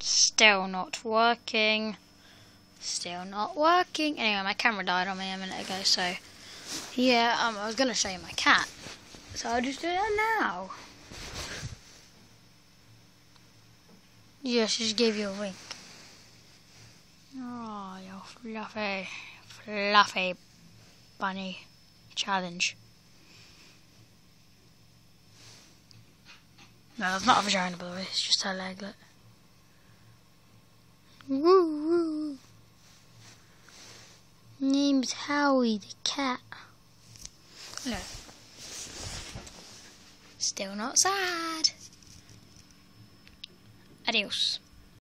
Still not working. Still not working. Anyway, my camera died on me a minute ago, so yeah, um, I was gonna show you my cat, so I'll just do that now. Yeah, she just gave you a wink. Oh, you fluffy, fluffy bunny challenge. No, that's not a vagina, by the way. It's just her leg. Look. Name's Harry the cat. Look. Still not sad. Adios.